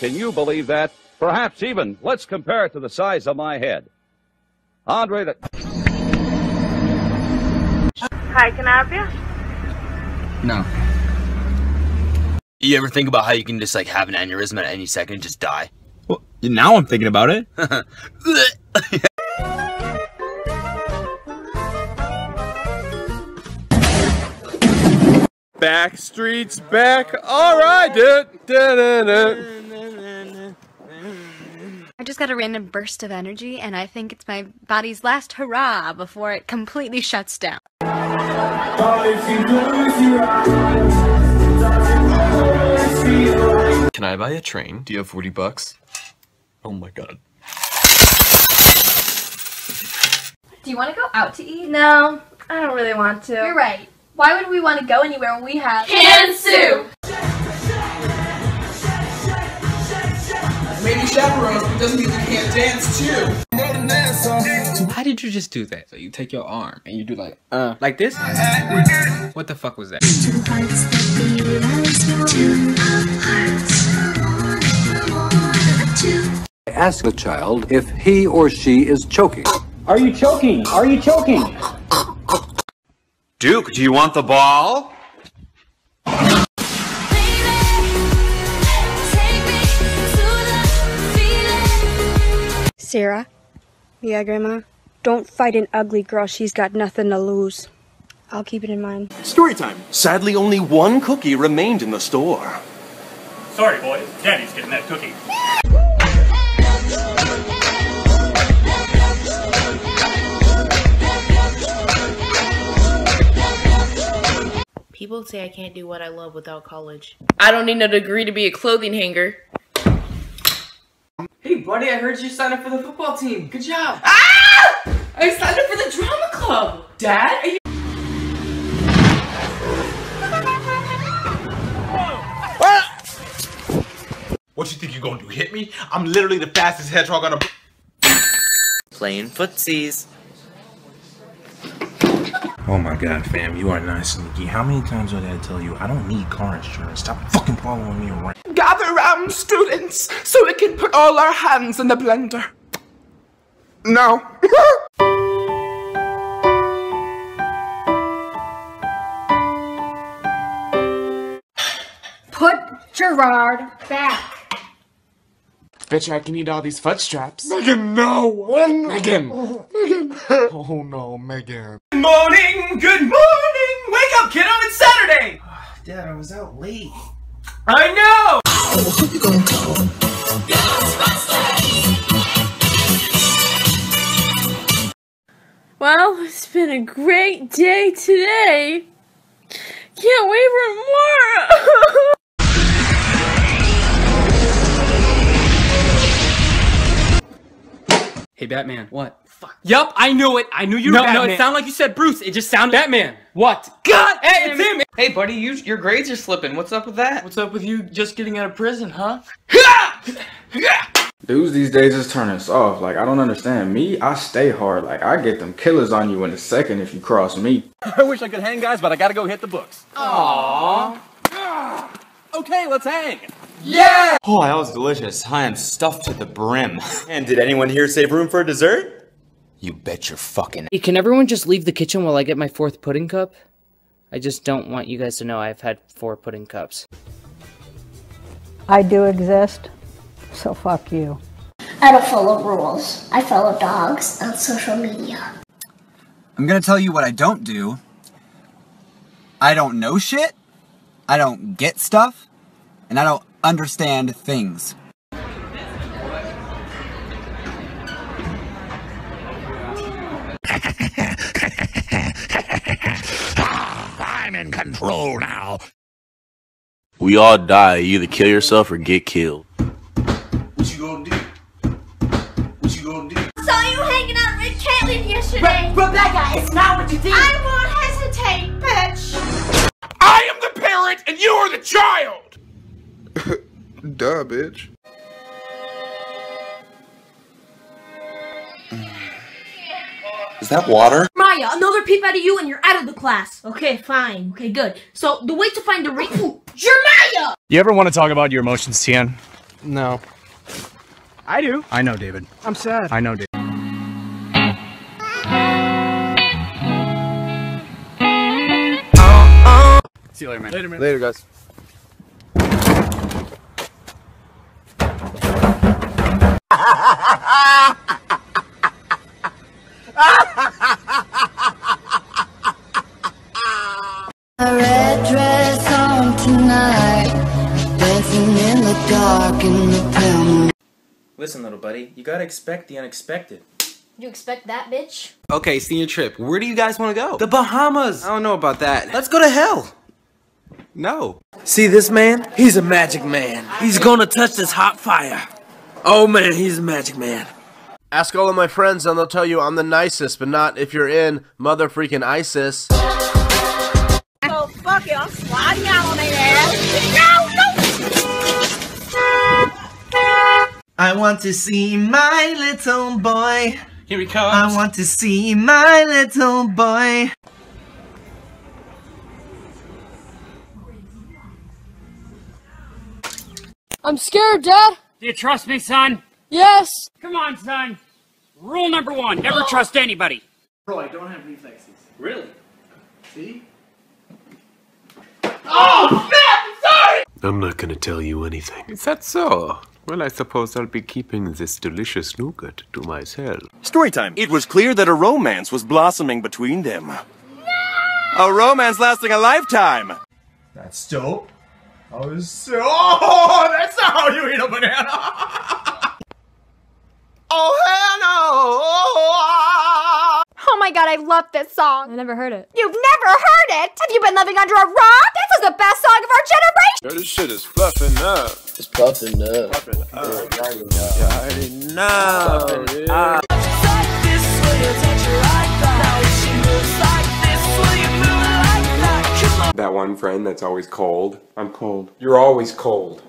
Can you believe that? Perhaps even, let's compare it to the size of my head. Andre, the... Hi, can I help you? No. You ever think about how you can just like have an aneurysm at any second and just die? Well, now I'm thinking about it. Backstreet's back. All right, dude. I just got a random burst of energy, and I think it's my body's last hurrah before it completely shuts down. Can I buy a train? Do you have 40 bucks? Oh my god. Do you want to go out to eat? No, I don't really want to. You're right. Why would we want to go anywhere when we have Canned soup! Chaperones, doesn't mean you can't dance too. How did you just do that? So you take your arm and you do like, uh, like this? What the fuck was that? Ask the child if he or she is choking. Are you choking? Are you choking? Duke, do you want the ball? Sarah? Yeah, Grandma? Don't fight an ugly girl. She's got nothing to lose. I'll keep it in mind. Story time. Sadly, only one cookie remained in the store. Sorry, boys. Daddy's getting that cookie. People say I can't do what I love without college. I don't need a degree to be a clothing hanger. Hey, buddy, I heard you signed up for the football team. Good job. Ah! I signed up for the drama club. Dad, are you? What you think you're gonna do? Hit me? I'm literally the fastest hedgehog on a. Playing footsies. Oh my god, fam, you are not sneaky. How many times did I tell you I don't need car insurance? Stop fucking following me around. Gather round, students, so we can put all our hands in the blender. No. Put Gerard back. Bet you I can eat all these foot straps. Megan, no! Megan. Megan! Oh no, Megan. Good morning, good morning. Wake up, kiddo, it's Saturday. Oh, Dad, I was out late. I know. Well, it's been a great day today. Can't wait for more. Hey, Batman. What? Fuck. Yup, I knew it. I knew you were No, Batman. no, it sounded like you said Bruce. It just sounded Batman. What? God! Hey, damn it's him. Hey, buddy, you, your grades are slipping. What's up with that? What's up with you just getting out of prison, huh? Dudes these days is turning soft. Like, I don't understand. Me, I stay hard. Like, I get them killers on you in a second if you cross me. I wish I could hang, guys, but I gotta go hit the books. Aww. Okay, let's hang. Yeah. Oh, that was delicious. I am stuffed to the brim. And did anyone here save room for a dessert? You bet your fucking. Hey, can everyone just leave the kitchen while I get my fourth pudding cup? I just don't want you guys to know I've had four pudding cups. I do exist, so fuck you. I don't follow rules. I follow dogs on social media. I'm gonna tell you what I don't do. I don't know shit. I don't get stuff. And I don't understand things. I'm control now. We all die. You either kill yourself or get killed. What you gonna do? What you gonna do? I Saw you hanging out with Caitlin yesterday. Rebecca, it's not what you think. I won't hesitate, bitch. I am the parent and you are the child! Duh, bitch. Is that water? Maya, another peep out of you and you're out of the class. Okay, fine. Okay, good. So the way to find the re- Ooh, you're Maya. You ever want to talk about your emotions, Tian? No. I do. I know, David. I'm sad. I know, David. See you later, man. Later, man. Later, guys. A Listen, little buddy, you gotta expect the unexpected. You expect that, bitch? Okay, senior trip. Where do you guys want to go? The Bahamas. I don't know about that. Let's go to hell. No. See this man? He's a magic man. He's gonna touch this hot fire. Oh man, he's a magic man. Ask all of my friends and they'll tell you I'm the nicest, but not if you're in mother freaking ISIS. So fuck it, I'm sliding out on their ass. Want to see my little boy. Here he comes. I want to see my little boy. I'm scared, Dad. Do you trust me, son? Yes. Come on, son. Rule number one, never trust anybody. Bro, I don't have reflexes. Really? See? Oh, snap! Sorry! I'm not gonna tell you anything. Is that so? Well, I suppose I'll be keeping this delicious nougat to myself. Story time. It was clear that a romance was blossoming between them. A romance lasting a lifetime. That's dope. I was so. Oh, that's not how you eat a banana. oh hell no! Oh my god, I love this song. I never heard it. You've never heard it? Have you been living under a rock? This is the best song of our generation. Yo, this shit is fluffing up. It's puffing up. Fluffing up. You already know. already know. Ah. That one friend that's always cold. I'm cold. You're always cold.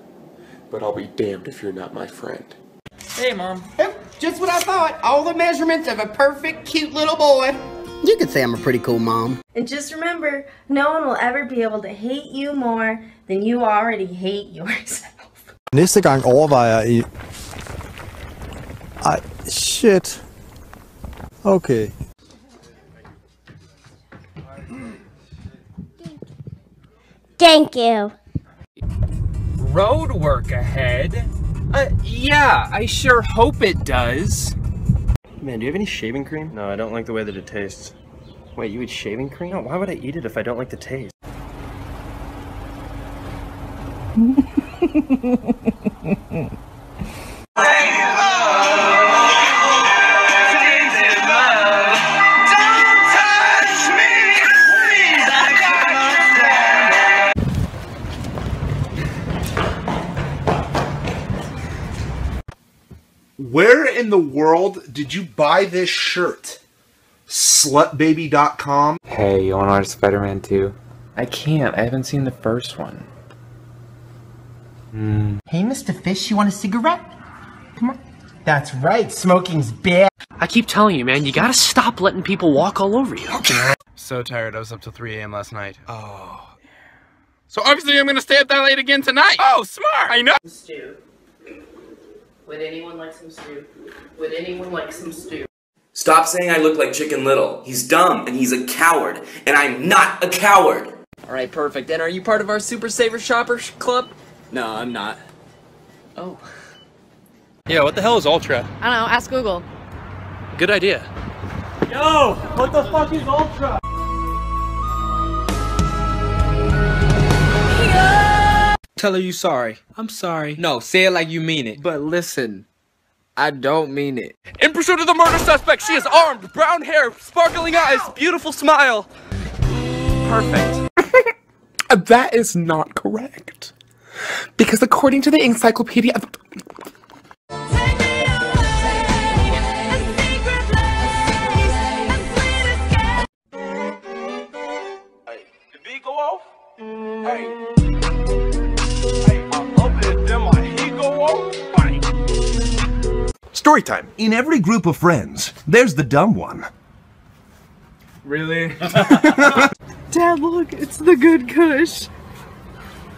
But I'll be damned if you're not my friend. Hey, Mom. Just what I thought. All the measurements of a perfect, cute little boy. You could say I'm a pretty cool mom. And just remember, no one will ever be able to hate you more than you already hate yourself. Næste gang overvejer I... Ej, shit. Okay. Thank you. Road work ahead? Uh, yeah, I sure hope it does. Man, do you have any shaving cream? No, I don't like the way that it tastes. Wait, you eat shaving cream? No, why would I eat it if I don't like the taste? Where in the world did you buy this shirt? Slutbaby.com? Hey, you wanna watch Spider-Man 2? I can't. I haven't seen the first one. Mm. Hey, Mr. Fish, you want a cigarette? Come on. That's right, smoking's bad. I keep telling you, man, you gotta stop letting people walk all over you. So tired. I was up till 3 a.m. last night. Oh. So obviously I'm gonna stay up that late again tonight. Oh, smart! I know. Stew. Would anyone like some stew? Would anyone like some stew? Stop saying I look like Chicken Little. He's dumb and he's a coward, and I'm not a coward. Alright, perfect. And are you part of our Super Saver Shoppers Club? No, I'm not. Oh. Yeah, what the hell is Ultra? I don't know. Ask Google. Good idea. Yo, what the fuck is Ultra? Tell her you sorry. I'm sorry. No, say it like you mean it. But listen, I don't mean it. In pursuit of the murder suspect, she is armed, brown hair, sparkling eyes, beautiful smile. Perfect. that is not correct. Because according to the Encyclopedia of The beat go off? Hey. Hey, I up it, then my heat go off. Bang. Storytime. In every group of friends, there's the dumb one. Really? Dad, look, it's the good Kush.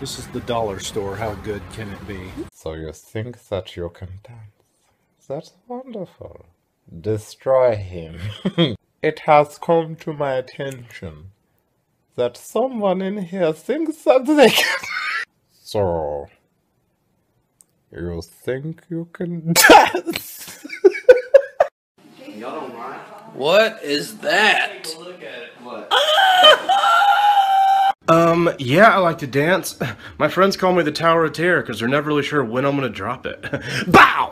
This is the dollar store. How good can it be? So you think that you can dance? That's wonderful. Destroy him. it has come to my attention that someone in here thinks that they can. so, you think you can dance? What is that? Um, yeah, I like to dance. My friends call me the Tower of Terror because they're never really sure when I'm gonna drop it. Bow!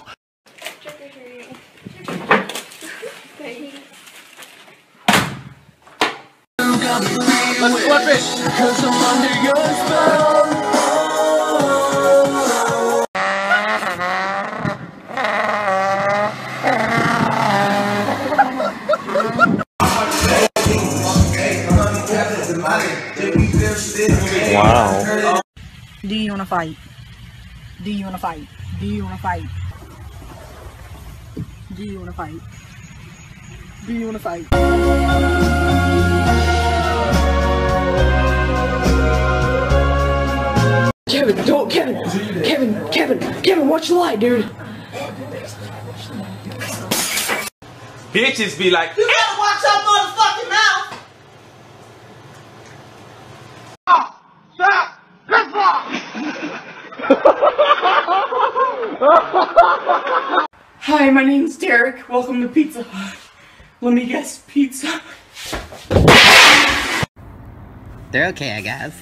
Fight? Do you wanna fight? Kevin, don't, Kevin, Kevin, Kevin, Kevin, watch the light, dude. Bitches be like, You gotta watch your motherfucking mouth. Ah, Hi, my name's Derek. Welcome to Pizza Hut. Let me guess, pizza. They're okay, I guess.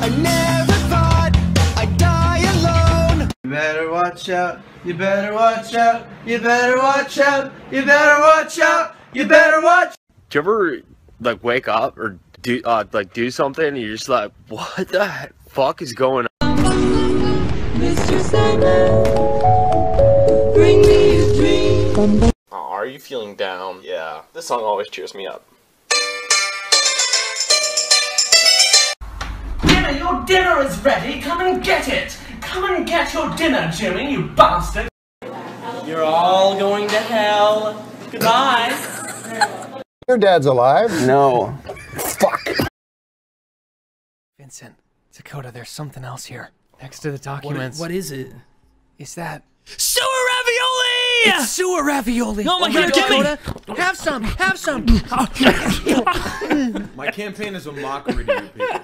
I never thought I'd die alone. You better watch out. You better watch out. You better watch out. You better watch out. You better watch. Do you ever, like, wake up or do, uh, like, do something and you're just like, what the heck fuck is going on? Mr. Sandman, bring me a dream. Oh, are you feeling down? Yeah. This song always cheers me up. Dinner, your dinner is ready. Come and get it. Come and get your dinner, Jimmy, you bastard. You're all going to hell. Goodbye. Your dad's alive? No. Fuck. Vincent, Dakota, there's something else here. Next to the documents. what is it? is that? Sewer ravioli! It's sewer ravioli. Oh my God, Dakota, have some, have some. My campaign is a mockery to you people.